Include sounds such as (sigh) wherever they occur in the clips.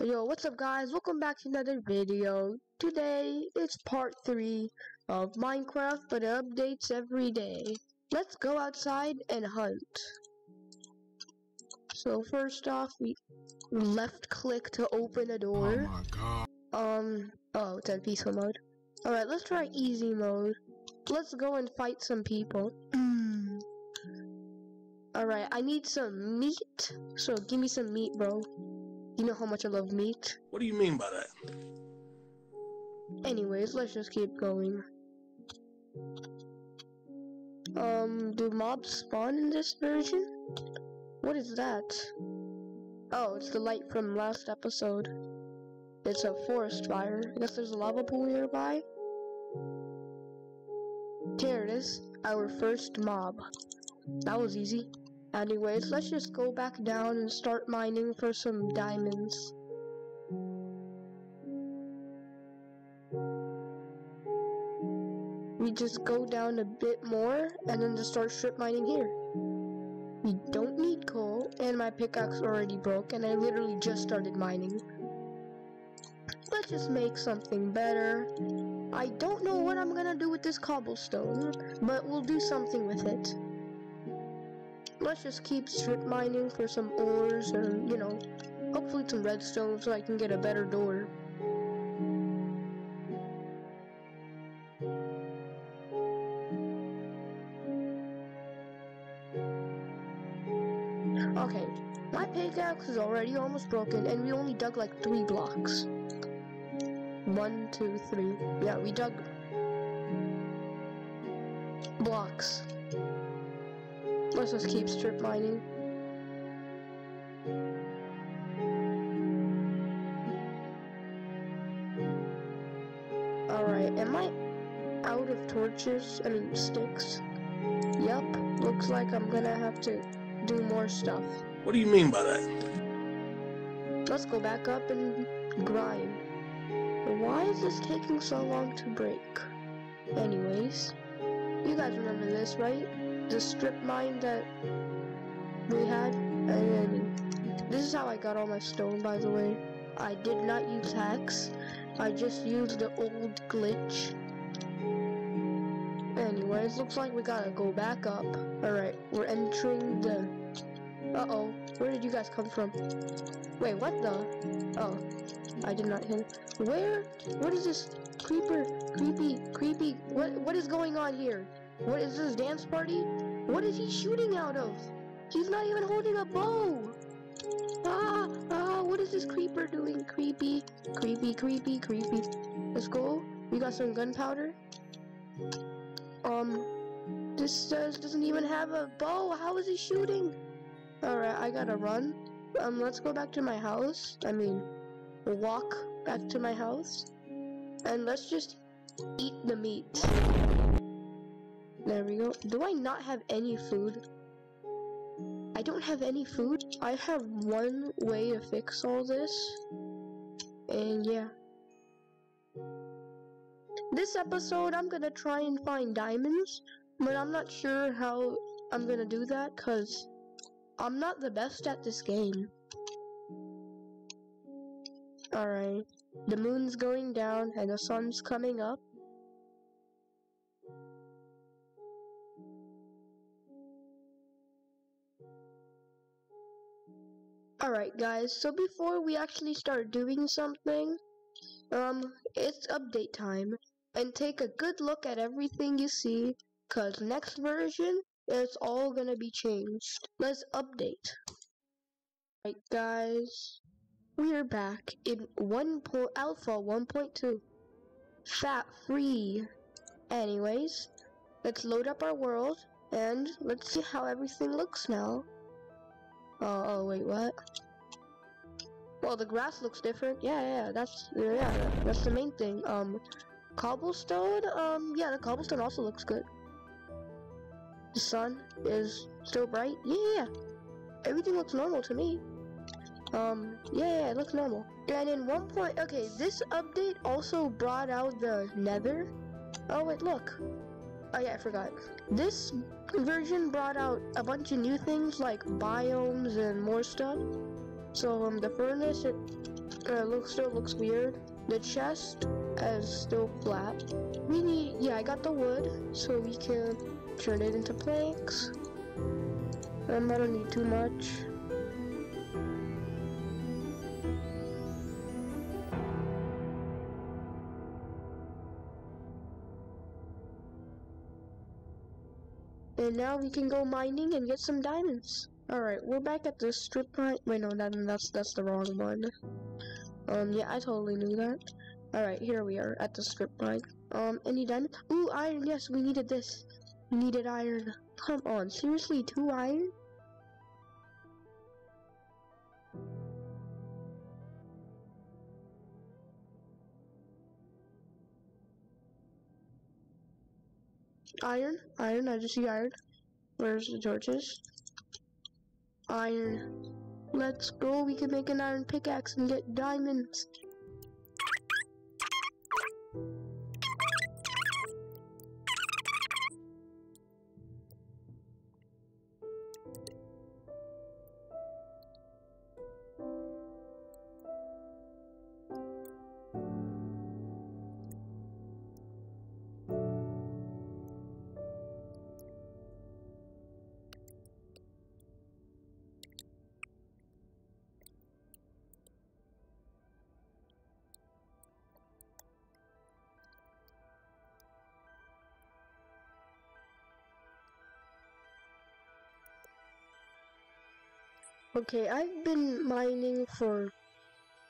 Yo, what's up guys? Welcome back to another video. Today, it's part 3 of Minecraft, but it updates every day. Let's go outside and hunt. So first off, we left click to open a door. Oh my god. Um, oh, it's in peaceful mode. Alright, let's try easy mode. Let's go and fight some people. Mm. Alright, I need some meat. So give me some meat, bro. You know how much I love meat. What do you mean by that? Anyways, let's just keep going. Um, do mobs spawn in this version? What is that? Oh, it's the light from last episode. It's a forest fire. I guess there's a lava pool nearby. Here it is, our first mob. That was easy. Anyways, let's just go back down and start mining for some diamonds. we just go down a bit more and then just start strip mining here. We don't need coal, and my pickaxe already broke, and I literally just started mining. Let's just make something better. I don't know what I'm gonna do with this cobblestone, but we'll do something with it. Let's just keep strip mining for some ores and, you know, hopefully some redstone so I can get a better door. Okay, my pickaxe is already almost broken, and we only dug like three blocks. One, two, three. Yeah, we dug blocks. Let's just keep strip mining. Alright, am I out of torches? I mean, sticks? Yep, looks like I'm gonna have to do more stuff. What do you mean by that? Let's go back up and grind. Why is this taking so long to break? Anyways, guys remember this, right? The strip mine that we had? And then, this is how I got all my stone, by the way. I did not use hacks. I just used the old glitch. Anyways, looks like we gotta go back up. Alright, we're entering the... Uh-oh, where did you guys come from? Wait, what the? Oh, I did not hit. Where? What is this? Creeper, creepy, creepy. What? What is going on here? What is this dance party? What is he shooting out of? He's not even holding a bow. Ah, ah, what is this creeper doing? Creepy, creepy, creepy, creepy. Let's go. We got some gunpowder. Um, this says doesn't even have a bow. How is he shooting? Alright, I gotta run. Um, let's go back to my house. I mean, walk back to my house. And let's just eat the meat. There we go. Do I not have any food? I don't have any food. I have one way to fix all this. And yeah. This episode, I'm gonna try and find diamonds. But I'm not sure how I'm gonna do that, because I'm not the best at this game. Alright. The moon's going down and the sun's coming up. Alright guys, so before we actually start doing something, um, it's update time. And take a good look at everything you see, cause next version, it's all gonna be changed. Let's update. Alright guys, we are back in 1. Po- Alpha 1.2. Fat free. Anyways, let's load up our world and let's see how everything looks now. Oh, oh wait, what? Well, the grass looks different. Yeah, yeah, that's yeah, that's the main thing. Um, cobblestone. Um, yeah, the cobblestone also looks good. The sun is still bright. Yeah, yeah, everything looks normal to me. Um, yeah, yeah, it looks normal. And in one point, okay, this update also brought out the Nether. Oh wait, look. Oh yeah, I forgot. This version brought out a bunch of new things like biomes and more stuff. So um, the furnace it uh, looks still looks weird. The chest is still flat. We need yeah I got the wood so we can turn it into planks. Um, I don't need too much. Now we can go mining and get some diamonds. Alright, we're back at the strip mine. Wait, no, that, that's that's the wrong one. Um, yeah, I totally knew that. Alright, here we are at the strip mine. Um, any diamond? Ooh, iron, yes, we needed this. We needed iron. Come on, seriously, two iron? Iron, iron, I just see iron. Where's the torches? Iron. Let's go, we can make an iron pickaxe and get diamonds. Okay, I've been mining for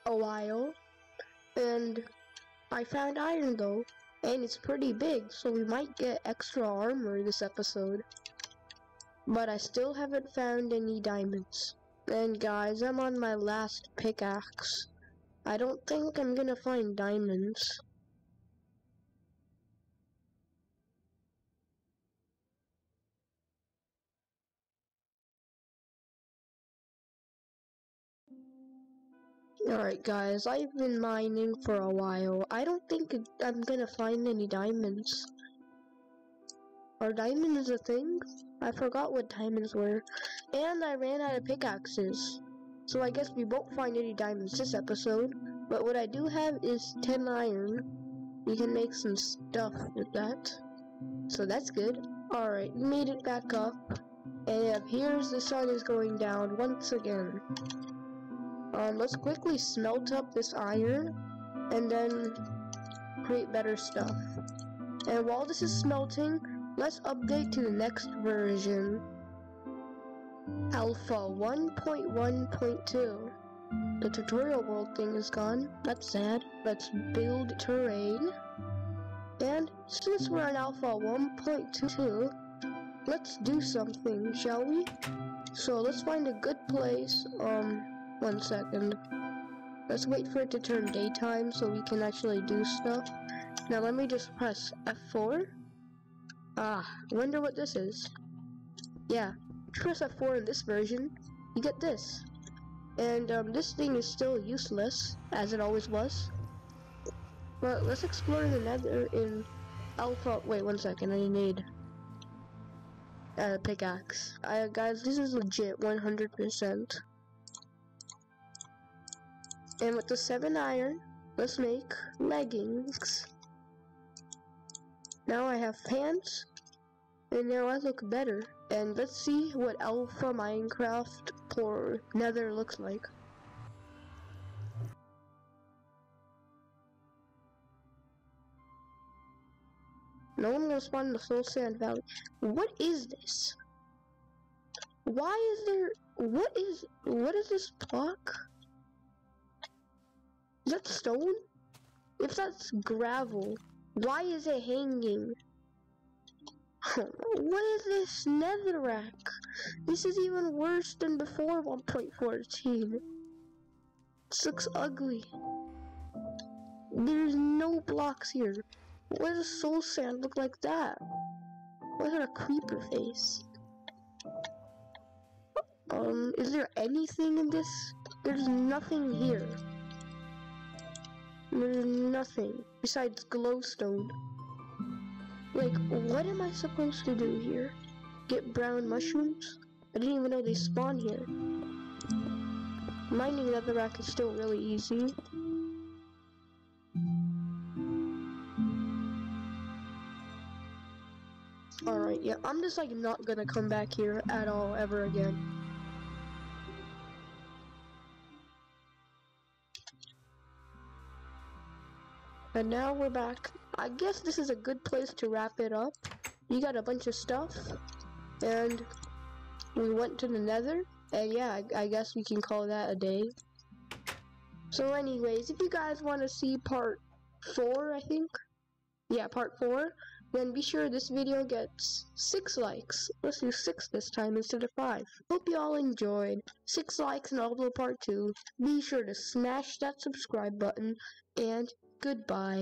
a while, and I found iron though, and it's pretty big, so we might get extra armor this episode. But I still haven't found any diamonds. And guys, I'm on my last pickaxe. I don't think I'm gonna find diamonds. Alright guys, I've been mining for a while. I don't think I'm gonna find any diamonds. Are diamonds a thing? I forgot what diamonds were. And I ran out of pickaxes. So I guess we won't find any diamonds this episode. But what I do have is 10 iron. We can make some stuff with that. So that's good. Alright, made it back up. And here's the sun is going down once again. Um, let's quickly smelt up this iron and then create better stuff. And while this is smelting, let's update to the next version. Alpha 1.1.2. The tutorial world thing is gone. That's sad. Let's build terrain. And since we're in Alpha 1.22, let's do something, shall we? So let's find a good place. Um, one second. Let's wait for it to turn daytime so we can actually do stuff. Now let me just press F4. Ah, I wonder what this is. Yeah, press F4 in this version, you get this. And um, this thing is still useless, as it always was. But let's explore the nether in alpha. Wait one second, I need a pickaxe. Uh, guys, this is legit 100%. And with the 7 iron, let's make leggings. Now I have pants, and now I look better. And let's see what Alpha Minecraft for Nether looks like. No one will spawn in the Soul Sand Valley. What is this? Why is there... What is... What is this block? Is that stone? If that's gravel, why is it hanging? (laughs) what is this netherrack? This is even worse than before 1.14. This looks ugly. There's no blocks here. Why does soul sand look like that? Why is there a creeper face? Um, is there anything in this? There's nothing here. There's nothing besides glowstone. Like, what am I supposed to do here? Get brown mushrooms? I didn't even know they spawn here. Mining netherrack is still really easy. Alright, yeah, I'm just like not gonna come back here at all ever again. And now we're back. I guess this is a good place to wrap it up. You got a bunch of stuff, and we went to the nether, and yeah, I, I guess we can call that a day. So anyways, if you guys want to see part 4, I think, yeah, part 4, then be sure this video gets 6 likes. Let's do 6 this time instead of 5. Hope you all enjoyed. 6 likes and I'll upload part 2. Be sure to smash that subscribe button, and goodbye.